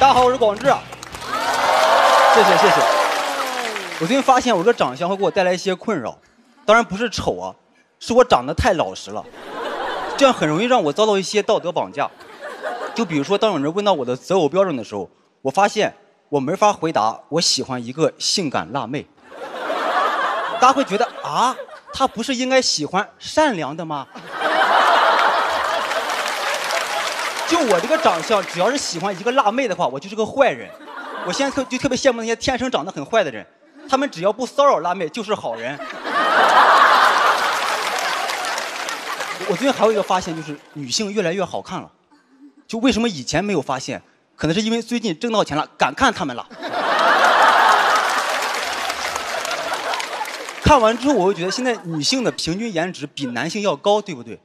大家好，我是广志。谢谢谢谢。我最近发现我这个长相会给我带来一些困扰，当然不是丑啊，是我长得太老实了，这样很容易让我遭到一些道德绑架。就比如说，当有人问到我的择偶标准的时候，我发现我没法回答我喜欢一个性感辣妹。大家会觉得啊，他不是应该喜欢善良的吗？就我这个长相，只要是喜欢一个辣妹的话，我就是个坏人。我现在特就特别羡慕那些天生长得很坏的人，他们只要不骚扰辣妹就是好人。我最近还有一个发现，就是女性越来越好看了。就为什么以前没有发现？可能是因为最近挣到钱了，敢看他们了。看完之后，我又觉得现在女性的平均颜值比男性要高，对不对？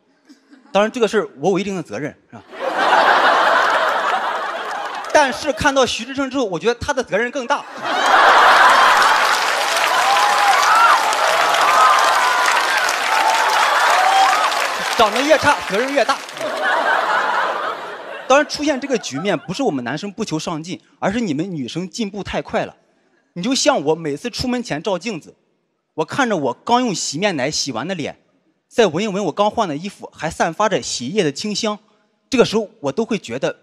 当然，这个事儿我有一定的责任，是吧？但是看到徐志胜之后，我觉得他的责任更大。长得越差，责任越大。当然，出现这个局面不是我们男生不求上进，而是你们女生进步太快了。你就像我每次出门前照镜子，我看着我刚用洗面奶洗完的脸，再闻一闻我刚换的衣服，还散发着洗衣液的清香，这个时候我都会觉得，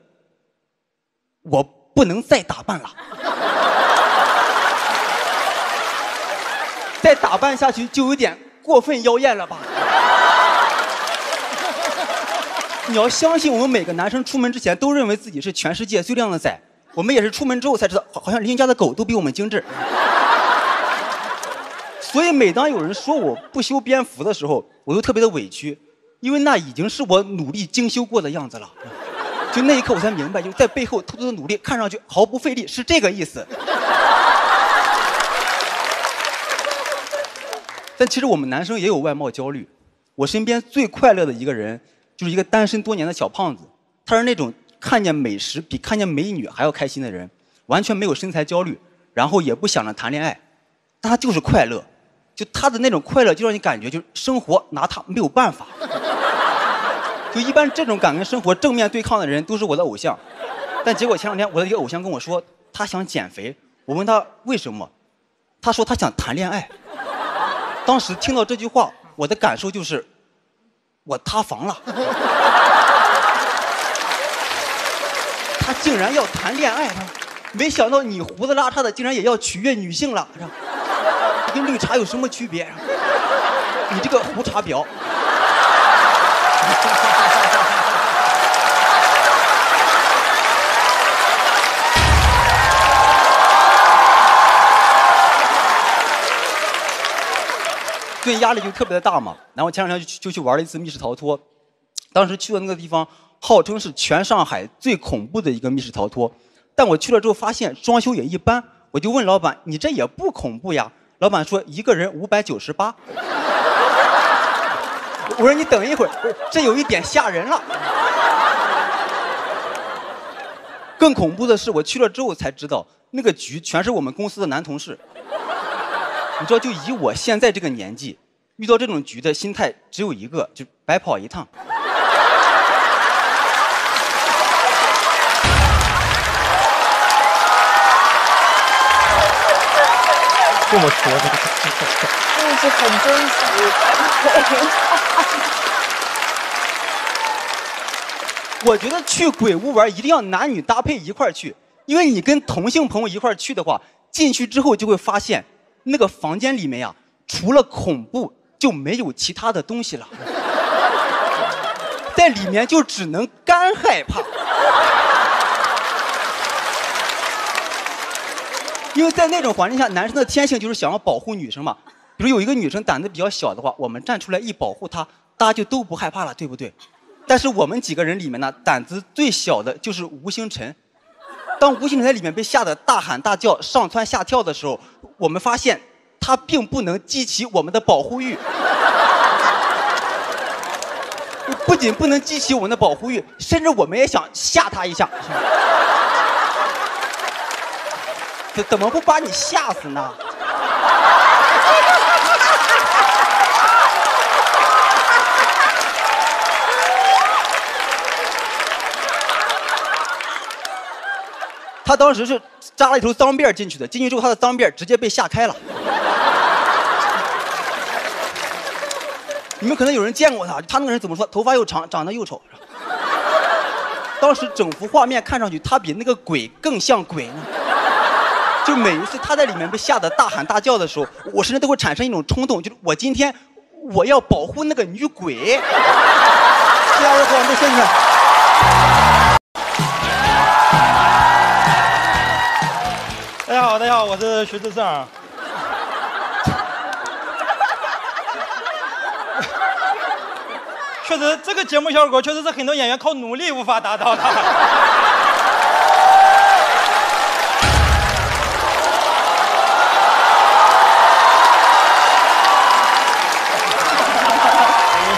我不能再打扮了。再打扮下去就有点过分妖艳了吧？你要相信，我们每个男生出门之前都认为自己是全世界最靓的仔。我们也是出门之后才知道，好好像邻居家的狗都比我们精致。所以每当有人说我不修边幅的时候，我都特别的委屈，因为那已经是我努力精修过的样子了。就那一刻我才明白，就在背后偷偷的努力，看上去毫不费力，是这个意思。但其实我们男生也有外貌焦虑。我身边最快乐的一个人。就是一个单身多年的小胖子，他是那种看见美食比看见美女还要开心的人，完全没有身材焦虑，然后也不想着谈恋爱，但他就是快乐，就他的那种快乐就让你感觉就是生活拿他没有办法。就一般这种敢跟生活正面对抗的人都是我的偶像，但结果前两天我的一个偶像跟我说他想减肥，我问他为什么，他说他想谈恋爱。当时听到这句话，我的感受就是。我塌房了，他竟然要谈恋爱，没想到你胡子拉碴的竟然也要取悦女性了，跟绿茶有什么区别？你这个胡茶婊！对压力就特别的大嘛，然后前两天就就去玩了一次密室逃脱，当时去的那个地方号称是全上海最恐怖的一个密室逃脱，但我去了之后发现装修也一般，我就问老板：“你这也不恐怖呀？”老板说：“一个人五百九十八。”我说：“你等一会儿，这有一点吓人了。”更恐怖的是，我去了之后才知道，那个局全是我们公司的男同事。你知道，就以我现在这个年纪，遇到这种局的心态只有一个，就白跑一趟。这么说，的的是很真实。我觉得去鬼屋玩一定要男女搭配一块去，因为你跟同性朋友一块去的话，进去之后就会发现。那个房间里面呀，除了恐怖就没有其他的东西了，在里面就只能干害怕，因为在那种环境下，男生的天性就是想要保护女生嘛。比如有一个女生胆子比较小的话，我们站出来一保护她，大家就都不害怕了，对不对？但是我们几个人里面呢，胆子最小的就是吴星辰。当吴星辰在里面被吓得大喊大叫、上蹿下跳的时候，我们发现他并不能激起我们的保护欲。不仅不能激起我们的保护欲，甚至我们也想吓他一下。怎怎么不把你吓死呢？他当时是扎了一头脏辫进去的，进去之后他的脏辫直接被吓开了。你们可能有人见过他，他那个人怎么说？头发又长，长得又丑。当时整幅画面看上去，他比那个鬼更像鬼呢。就每一次他在里面被吓得大喊大叫的时候，我甚至都会产生一种冲动，就是我今天我要保护那个女鬼。大家好，我们先生。大家好，大家好，我是徐志胜。确实，这个节目效果确实是很多演员靠努力无法达到的。一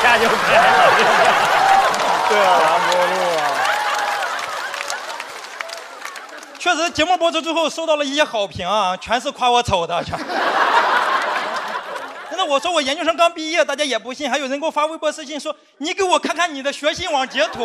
下就开了，对啊，住啊。确实，节目播出之后收到了一些好评啊，全是夸我丑的。那，我说我研究生刚毕业，大家也不信，还有人给我发微博私信说：“你给我看看你的学信网截图。”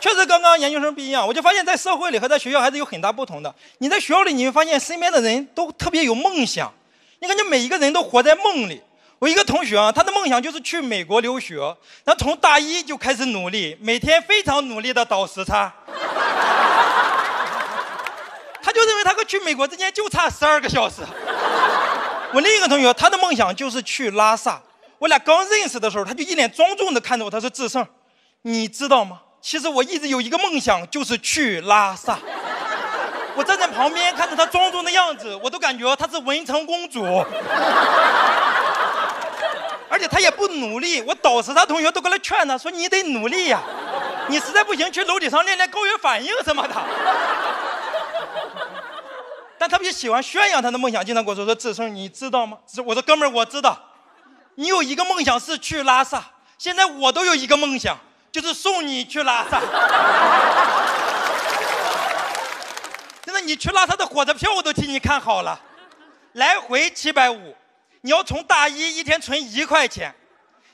确实，刚刚研究生毕业啊，我就发现，在社会里和在学校还是有很大不同的。你在学校里，你会发现身边的人都特别有梦想，你感觉每一个人都活在梦里。我一个同学啊，他的梦想就是去美国留学，他从大一就开始努力，每天非常努力的倒时差。他就认为他和去美国之间就差十二个小时。我另一个同学，他的梦想就是去拉萨。我俩刚认识的时候，他就一脸庄重的看着我，他说：“志胜，你知道吗？其实我一直有一个梦想，就是去拉萨。”我站在旁边看着他庄重的样子，我都感觉他是文成公主。而且他也不努力，我导师他同学都过来劝他说：“你得努力呀，你实在不行去楼顶上练练高原反应什么的。”但他别喜欢宣扬他的梦想，经常跟我说：“说志胜，你知道吗？”我说：“哥们儿，我知道，你有一个梦想是去拉萨，现在我都有一个梦想，就是送你去拉萨。现在你去拉萨的火车票我都替你看好了，来回七百五。”你要从大一一天存一块钱，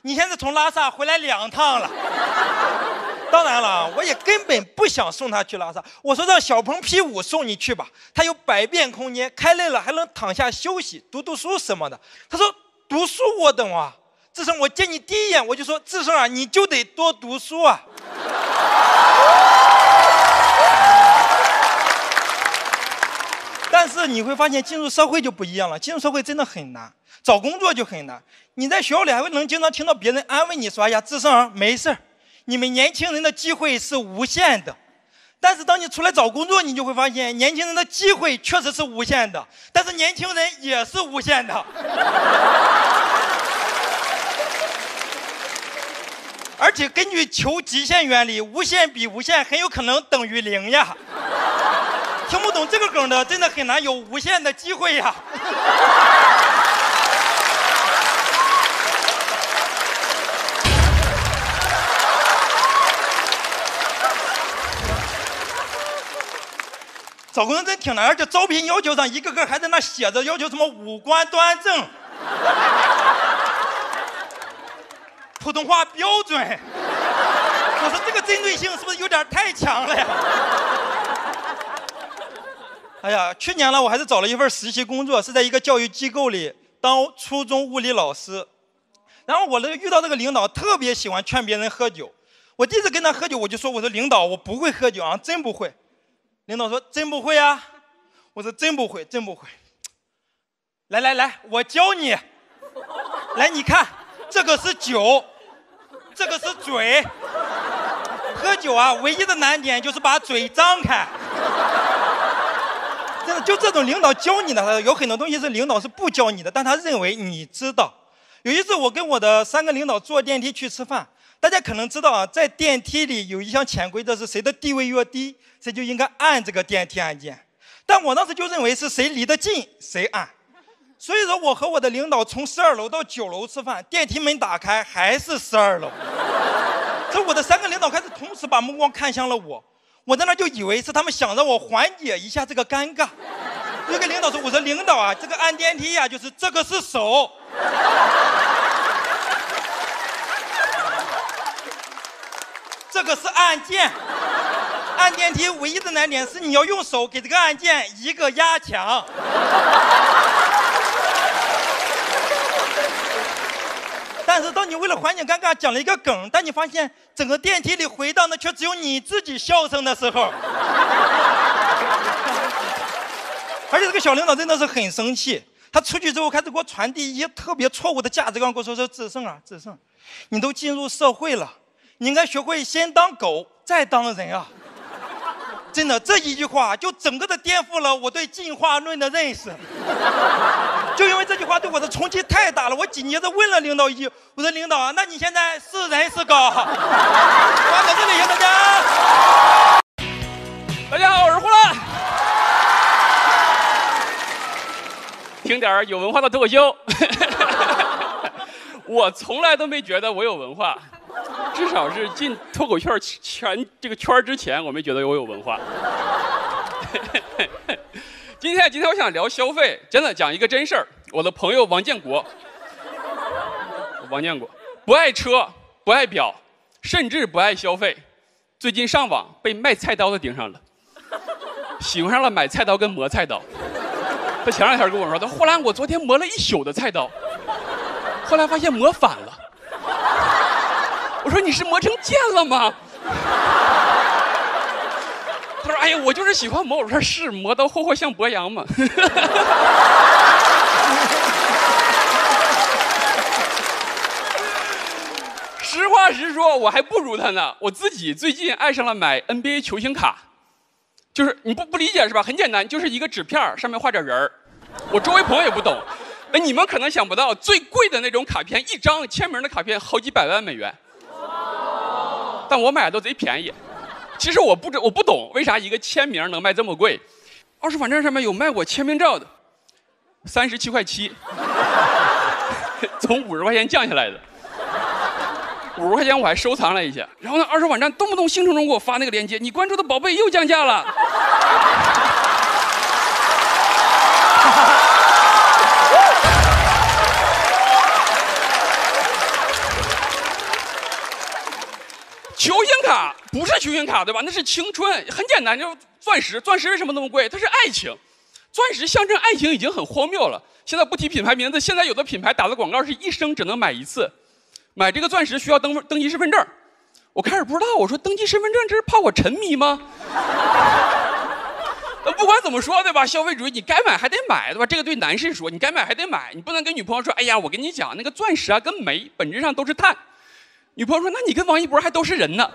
你现在从拉萨回来两趟了。当然了，我也根本不想送他去拉萨。我说让小鹏 P 五送你去吧，他有百变空间，开累了还能躺下休息、读读书什么的。他说读书我懂啊，志胜，我见你第一眼我就说志胜啊，你就得多读书啊。是你会发现进入社会就不一样了，进入社会真的很难。找工作就很难，你在学校里还会能经常听到别人安慰你说：“哎呀，志胜没事你们年轻人的机会是无限的。”但是当你出来找工作，你就会发现，年轻人的机会确实是无限的，但是年轻人也是无限的。而且根据求极限原理，无限比无限很有可能等于零呀。听不懂这个梗的，真的很难有无限的机会呀。找工作真挺难，而且招聘要求上一个个还在那写着要求什么五官端正、普通话标准。我说这个针对性是不是有点太强了呀？哎呀，去年了，我还是找了一份实习工作，是在一个教育机构里当初中物理老师。然后我那遇到这个领导特别喜欢劝别人喝酒。我第一次跟他喝酒，我就说：“我说领导，我不会喝酒啊，真不会。”领导说：“真不会啊？”我说：“真不会，真不会。”来来来，我教你。来，你看，这个是酒，这个是嘴。喝酒啊，唯一的难点就是把嘴张开。真的，就这种领导教你的，有很多东西是领导是不教你的，但他认为你知道。有一次，我跟我的三个领导坐电梯去吃饭。大家可能知道啊，在电梯里有一项潜规则是谁的地位越低，谁就应该按这个电梯按键。但我当时就认为是谁离得近谁按。所以说，我和我的领导从十二楼到九楼吃饭，电梯门打开还是十二楼。这我的三个领导开始同时把目光看向了我，我在那就以为是他们想让我缓解一下这个尴尬。我跟领导说：“我说领导啊，这个按电梯呀，就是这个是手。”这个是按键。按电梯唯一的难点是你要用手给这个按键一个压强。但是当你为了缓解尴尬讲了一个梗，但你发现整个电梯里回荡的却只有你自己笑声的时候，而且这个小领导真的是很生气。他出去之后开始给我传递一些特别错误的价值观，跟我说说志胜啊，志胜，你都进入社会了，你应该学会先当狗再当人啊。真的这一句话就整个的颠覆了我对进化论的认识。就因为这句话对我的冲击太大了，我紧接着问了领导一句：“我说领导啊，那你现在是人是狗？”我在这里，谢大家。大家好，我是呼兰。听点有文化的脱口秀。我从来都没觉得我有文化，至少是进脱口秀圈这个圈之前，我没觉得我有文化。今天，今天我想聊消费，真的讲一个真事儿。我的朋友王建国，王建国不爱车，不爱表，甚至不爱消费。最近上网被卖菜刀的盯上了，喜欢上了买菜刀跟磨菜刀。他前两天跟我说：“他后来我昨天磨了一宿的菜刀，后来发现磨反了。”我说：“你是磨成剑了吗？”他说：“哎呀，我就是喜欢磨。”我说：“是磨刀霍霍向博阳嘛。”实话实说，我还不如他呢。我自己最近爱上了买 NBA 球星卡，就是你不不理解是吧？很简单，就是一个纸片上面画点人儿。我周围朋友也不懂，哎，你们可能想不到，最贵的那种卡片，一张签名的卡片好几百万美元。但我买的都贼便宜。其实我不知我不懂为啥一个签名能卖这么贵。二手网站上面有卖我签名照的，三十七块七，从五十块钱降下来的。五十块钱我还收藏了一下。然后呢，二手网站动不动兴冲冲给我发那个链接，你关注的宝贝又降价了。球星卡不是球星卡对吧？那是青春，很简单，就钻石。钻石为什么那么贵？它是爱情，钻石象征爱情已经很荒谬了。现在不提品牌名字，现在有的品牌打的广告是一生只能买一次，买这个钻石需要登登记身份证。我开始不知道，我说登记身份证这是怕我沉迷吗？那不管怎么说对吧？消费主义你该买还得买对吧？这个对男士说，你该买还得买，你不能跟女朋友说，哎呀，我跟你讲，那个钻石啊跟煤本质上都是碳。女朋友说：“那你跟王一博还都是人呢。”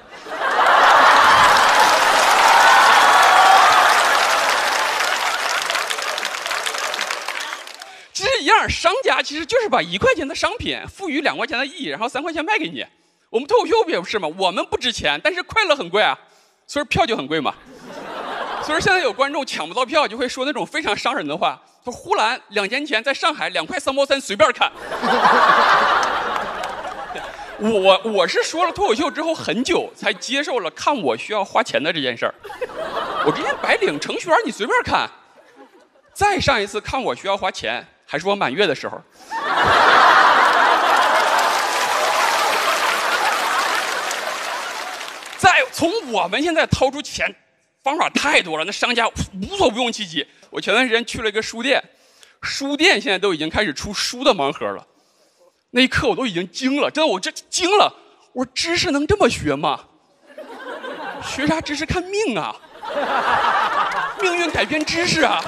其实一样，商家其实就是把一块钱的商品赋予两块钱的意义，然后三块钱卖给你。我们脱口秀不也是吗？我们不值钱，但是快乐很贵啊，所以票就很贵嘛。所以现在有观众抢不到票，就会说那种非常伤人的话：“说呼兰两年前在上海两块三毛三随便看。”我我是说了脱口秀之后很久才接受了看我需要花钱的这件事儿。我之前白领程序员你随便看。再上一次看我需要花钱，还是我满月的时候。再从我们现在掏出钱，方法太多了，那商家无所不用其极。我前段时间去了一个书店，书店现在都已经开始出书的盲盒了。那一刻我都已经惊了，真的，我这惊了。我说知识能这么学吗？学啥知识？看命啊！命运改变知识啊！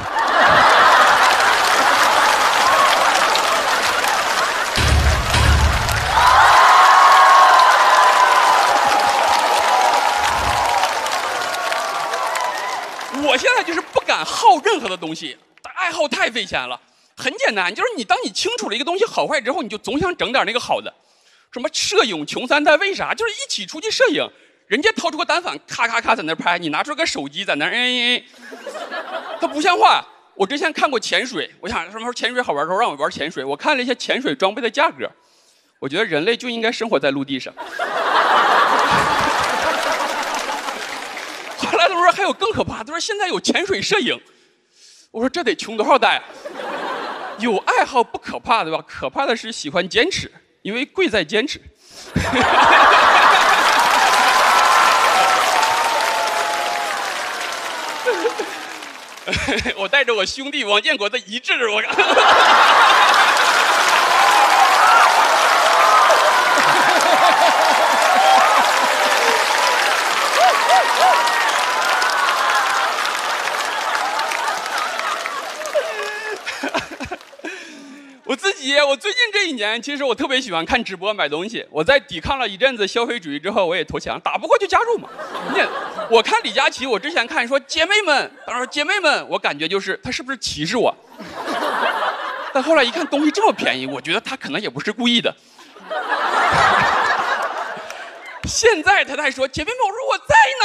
我现在就是不敢耗任何的东西，爱好太费钱了。很简单，就是你当你清楚了一个东西好坏之后，你就总想整点那个好的。什么摄影穷三代？为啥？就是一起出去摄影，人家掏出个单反，咔咔咔在那拍，你拿出个手机在那，哎，哎，他不像话。我之前看过潜水，我想什么时候潜水好玩的时候让我玩潜水。我看了一下潜水装备的价格，我觉得人类就应该生活在陆地上。后来他说还有更可怕，他说现在有潜水摄影。我说这得穷多少代？有爱好不可怕对吧？可怕的是喜欢坚持因为贵在坚持。我带着我兄弟王建国的遗志我我最近这一年，其实我特别喜欢看直播买东西。我在抵抗了一阵子消费主义之后，我也投降，打不过就加入嘛。你，我看李佳琦，我之前看说姐妹们，当时姐妹们，我感觉就是他是不是歧视我？但后来一看东西这么便宜，我觉得他可能也不是故意的。现在他在说姐妹们，我说我在呢。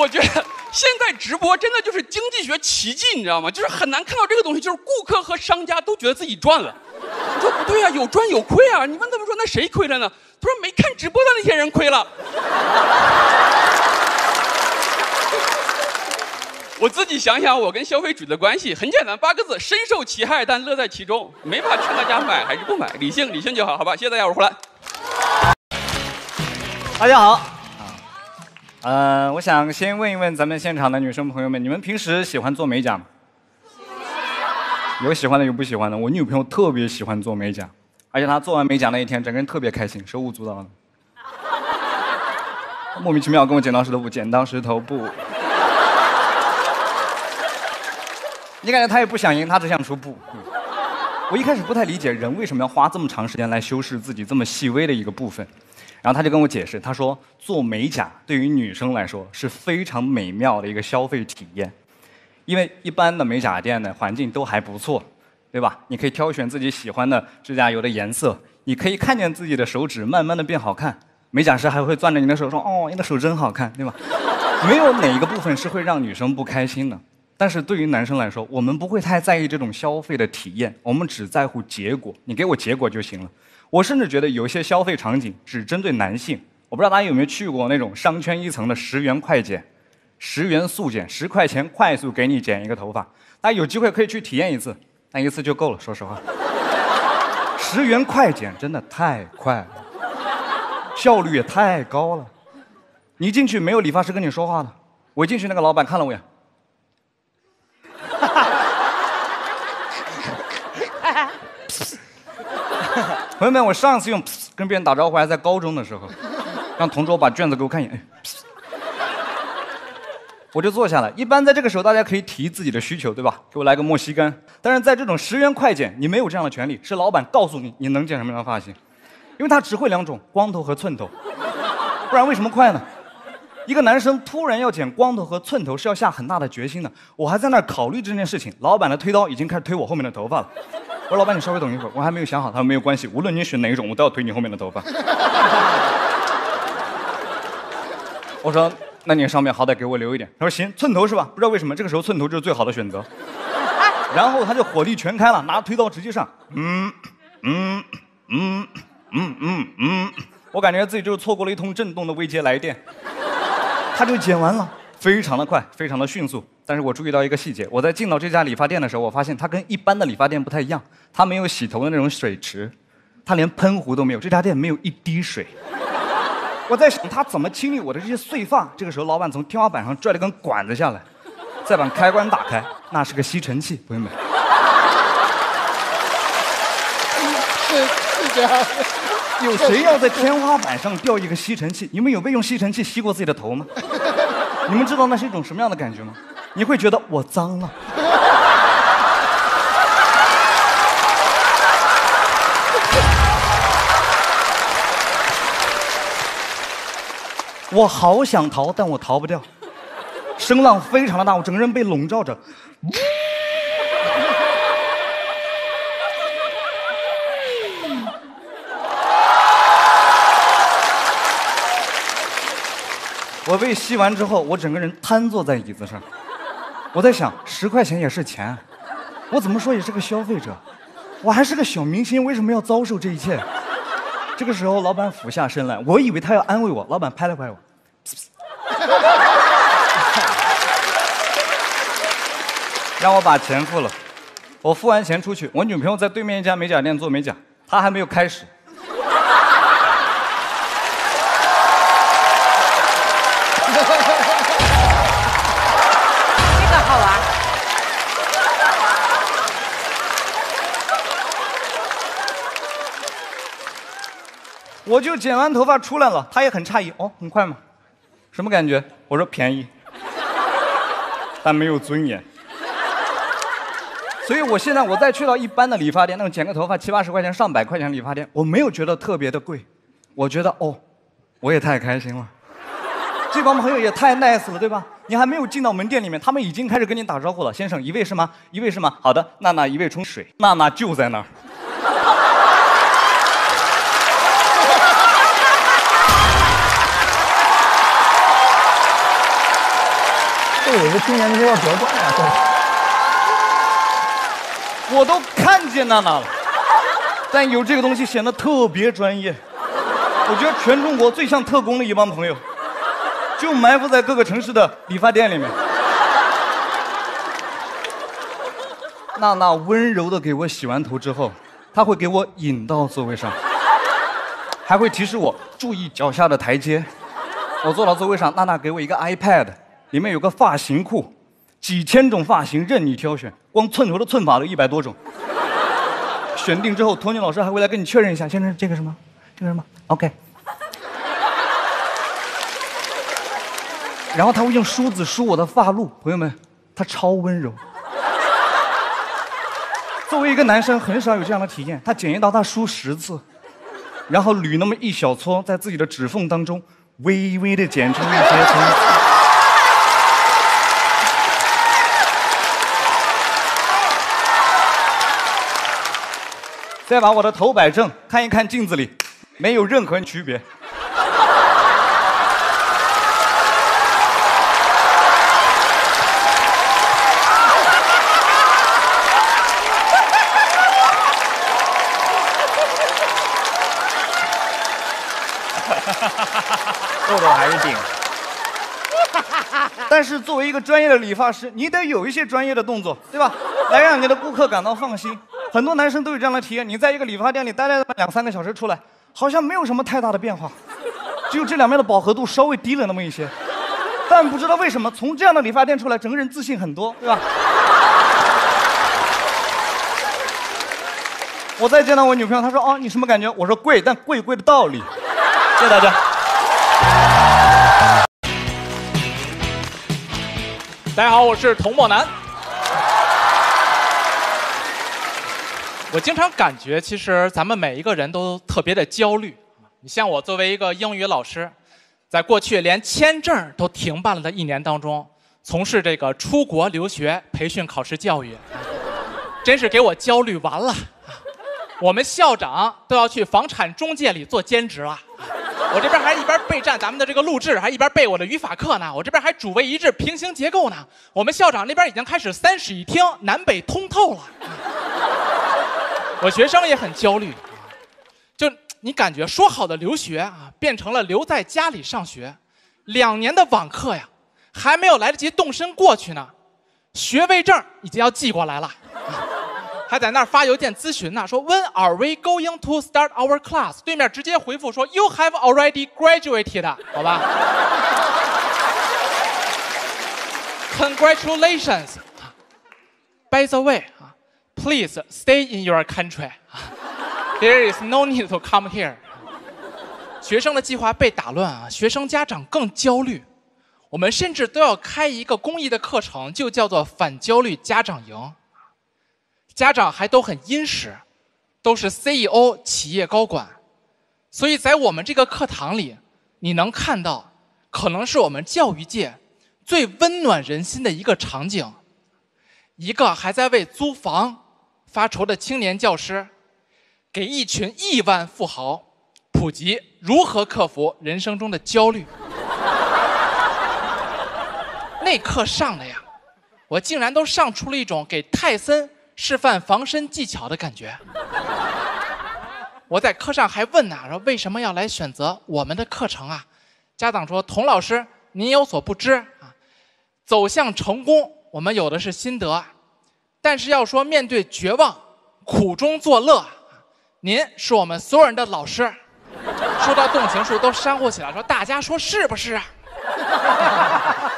我觉得现在直播真的就是经济学奇迹，你知道吗？就是很难看到这个东西，就是顾客和商家都觉得自己赚了。我说不对啊，有赚有亏啊。你问他们说那谁亏了呢？他说没看直播的那些人亏了。我自己想想，我跟消费主义的关系很简单，八个字：深受其害，但乐在其中。没法劝大家买还是不买，理性理性就好，好吧？谢谢大家，我是胡兰。大家好，呃，我想先问一问咱们现场的女生朋友们，你们平时喜欢做美甲吗？有喜欢的，有不喜欢的。我女朋友特别喜欢做美甲，而且她做完美甲那一天，整个人特别开心，手舞足蹈的。莫名其妙跟我剪刀石头布，剪刀石头布。你感觉她也不想赢，她只想出布。我一开始不太理解人为什么要花这么长时间来修饰自己这么细微的一个部分。然后他就跟我解释，他说做美甲对于女生来说是非常美妙的一个消费体验，因为一般的美甲店的环境都还不错，对吧？你可以挑选自己喜欢的指甲油的颜色，你可以看见自己的手指慢慢的变好看，美甲师还会攥着你的手说：“哦，你的手真好看，对吧？” 没有哪一个部分是会让女生不开心的。但是对于男生来说，我们不会太在意这种消费的体验，我们只在乎结果，你给我结果就行了。我甚至觉得有些消费场景只针对男性。我不知道大家有没有去过那种商圈一层的十元快剪、十元速剪，十块钱快速给你剪一个头发。大家有机会可以去体验一次，但一次就够了。说实话，十元快剪真的太快了，效率也太高了。你进去没有理发师跟你说话的，我进去那个老板看了我一眼。朋友们，我上次用跟别人打招呼还在高中的时候，让同桌把卷子给我看一眼，我就坐下来。一般在这个时候，大家可以提自己的需求，对吧？给我来个墨西哥。但是在这种十元快剪，你没有这样的权利，是老板告诉你你能剪什么样的发型，因为他只会两种，光头和寸头。不然为什么快呢？一个男生突然要剪光头和寸头，是要下很大的决心的。我还在那考虑这件事情，老板的推刀已经开始推我后面的头发了。我说老板，你稍微等一会儿，我还没有想好。他说没有关系，无论你选哪一种，我都要推你后面的头发。我说那你上面好歹给我留一点。他说行，寸头是吧？不知道为什么这个时候寸头就是最好的选择。然后他就火力全开了，拿推刀直接上。嗯嗯嗯嗯嗯嗯，我感觉自己就是错过了一通震动的未接来电。他就剪完了。非常的快，非常的迅速。但是我注意到一个细节，我在进到这家理发店的时候，我发现它跟一般的理发店不太一样，它没有洗头的那种水池，它连喷壶都没有。这家店没有一滴水。我在想他怎么清理我的这些碎发。这个时候，老板从天花板上拽了根管子下来，再把开关打开，那是个吸尘器，朋友们。是是这样。有谁要在天花板上吊一个吸尘器？你们有被用吸尘器吸过自己的头吗？你们知道那是一种什么样的感觉吗？你会觉得我脏了。我好想逃，但我逃不掉。声浪非常的大，我整个人被笼罩着。我被吸完之后，我整个人瘫坐在椅子上。我在想，十块钱也是钱，我怎么说也是个消费者，我还是个小明星，为什么要遭受这一切？这个时候，老板俯下身来，我以为他要安慰我，老板拍了拍我，让我把钱付了。我付完钱出去，我女朋友在对面一家美甲店做美甲，她还没有开始。我就剪完头发出来了，他也很诧异，哦，很快吗？什么感觉？我说便宜，但没有尊严。所以我现在我再去到一般的理发店，那种剪个头发七八十块钱、上百块钱理发店，我没有觉得特别的贵，我觉得哦，我也太开心了。这帮朋友也太 nice 了，对吧？你还没有进到门店里面，他们已经开始跟你打招呼了。先生，一位是吗？一位是吗？好的，娜娜一位冲水，娜娜就在那儿。有一个青年就要夺冠呀、这我都看见娜娜了，但有这个东西显得特别专业。我觉得全中国最像特工的一帮朋友，就埋伏在各个城市的理发店里面。娜娜温柔的给我洗完头之后，她会给我引到座位上，还会提示我注意脚下的台阶。我坐到座位上，娜娜给我一个 iPad，里面有个发型库，几千种发型任你挑选，光寸头的寸法都一百多种。选定之后，托尼老师还会来跟你确认一下，先生这个什么，这个什么，OK。然后他会用梳子梳我的发路，朋友们，他超温柔。作为一个男生，很少有这样的体验。他剪一刀，他梳十次，然后捋那么一小撮，在自己的指缝当中微微的剪出一些层次。再把我的头摆正，看一看镜子里，没有任何区别。豆豆还是顶。但是作为一个专业的理发师，你得有一些专业的动作，对吧？来让你的顾客感到放心。很多男生都有这样的体验：你在一个理发店里待了两三个小时出来，好像没有什么太大的变化，只有这两边的饱和度稍微低了那么一些。但不知道为什么，从这样的理发店出来，整个人自信很多，对吧？我再见到我女朋友，她说：“哦，你什么感觉？”我说：“贵，但贵贵的道理。”谢谢大家。大家好，我是童漠男。我经常感觉，其实咱们每一个人都特别的焦虑。你像我作为一个英语老师，在过去连签证都停办了的一年当中，从事这个出国留学培训考试教育，真是给我焦虑完了。我们校长都要去房产中介里做兼职了。我这边还一边备战咱们的这个录制，还一边备我的语法课呢。我这边还主谓一致平行结构呢。我们校长那边已经开始三室一厅，南北通透了。我学生也很焦虑，就你感觉说好的留学啊，变成了留在家里上学，两年的网课呀，还没有来得及动身过去呢，学位证已经要寄过来了。还在那儿发邮件咨询呢，说 When are we going to start our class？对面直接回复说 You have already graduated，好吧？Congratulations。By the way，啊，Please stay in your country。There is no need to come here。学生的计划被打乱啊，学生家长更焦虑。我们甚至都要开一个公益的课程，就叫做反焦虑家长营。家长还都很殷实，都是 CEO 企业高管，所以在我们这个课堂里，你能看到，可能是我们教育界最温暖人心的一个场景。一个还在为租房发愁的青年教师，给一群亿万富豪普及如何克服人生中的焦虑。那课上的呀，我竟然都上出了一种给泰森。示范防身技巧的感觉。我在课上还问呢，说为什么要来选择我们的课程啊？家长说，童老师您有所不知啊，走向成功，我们有的是心得，但是要说面对绝望，苦中作乐，您是我们所有人的老师。说到动情处都煽乎起来，说大家说是不是啊？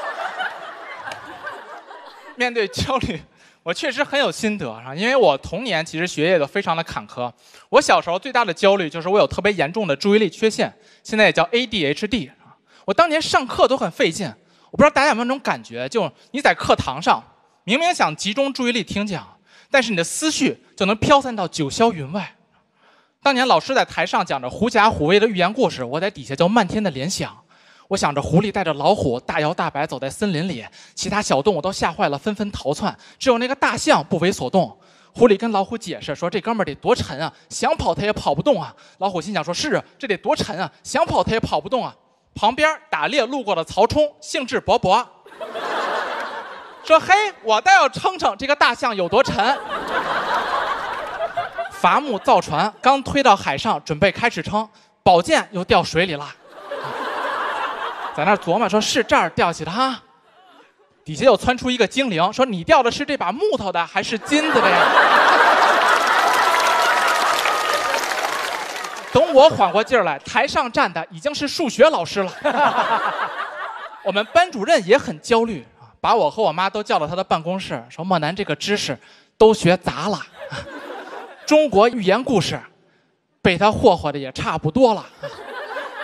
面对焦虑，我确实很有心得啊，因为我童年其实学业都非常的坎坷。我小时候最大的焦虑就是我有特别严重的注意力缺陷，现在也叫 ADHD 啊。我当年上课都很费劲，我不知道大家有没有那种感觉，就你在课堂上明明想集中注意力听讲，但是你的思绪就能飘散到九霄云外。当年老师在台上讲着狐假虎威的寓言故事，我在底下就漫天的联想。我想着狐狸带着老虎大摇大摆走在森林里，其他小动物都吓坏了，纷纷逃窜，只有那个大象不为所动。狐狸跟老虎解释说：“这哥们儿得多沉啊，想跑他也跑不动啊。”老虎心想说：“是啊，这得多沉啊，想跑他也跑不动啊。”旁边打猎路过的曹冲兴致勃勃说：“嘿，我倒要称称这个大象有多沉。”伐木造船刚推到海上，准备开始称，宝剑又掉水里了。在那琢磨，说是这儿掉起的哈，底下又窜出一个精灵，说你掉的是这把木头的还是金子的呀？等我缓过劲儿来，台上站的已经是数学老师了。我们班主任也很焦虑，把我和我妈都叫到他的办公室，说莫南这个知识都学杂了，中国寓言故事被他霍霍的也差不多了。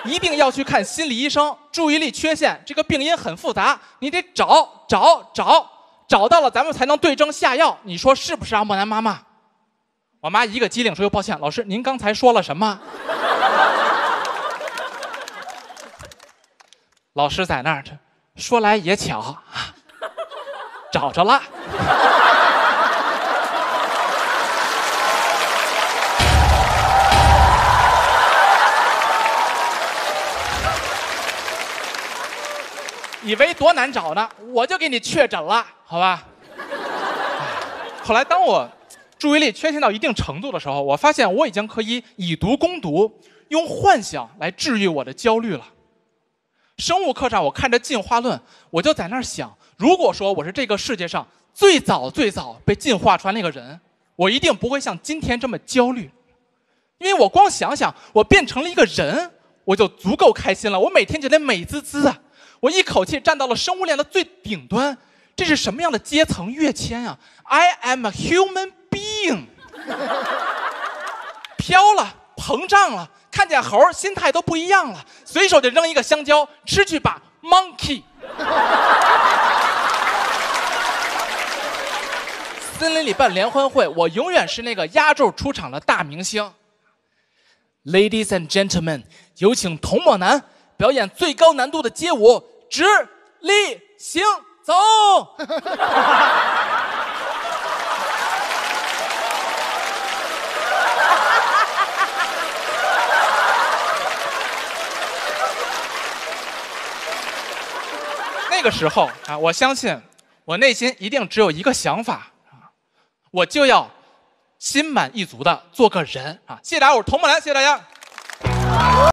一定要去看心理医生。注意力缺陷这个病因很复杂，你得找找找，找到了咱们才能对症下药。你说是不是啊，莫南妈妈？我妈一个机灵说：“又抱歉，老师，您刚才说了什么？” 老师在那儿，说来也巧，找着了。以为多难找呢，我就给你确诊了，好吧？后来当我注意力缺陷到一定程度的时候，我发现我已经可以以毒攻毒，用幻想来治愈我的焦虑了。生物课上我看着进化论，我就在那儿想，如果说我是这个世界上最早最早被进化出来那个人，我一定不会像今天这么焦虑，因为我光想想我变成了一个人，我就足够开心了。我每天觉得美滋滋啊。我一口气站到了生物链的最顶端，这是什么样的阶层跃迁啊？I am a human being，飘了，膨胀了，看见猴心态都不一样了，随手就扔一个香蕉，吃去吧，monkey。森林里办联欢会，我永远是那个压轴出场的大明星。Ladies and gentlemen，有请童漠男。表演最高难度的街舞，直立行走。那个时候啊，我相信我内心一定只有一个想法，我就要心满意足的做个人啊！谢谢大家，我是童木兰，谢谢大家。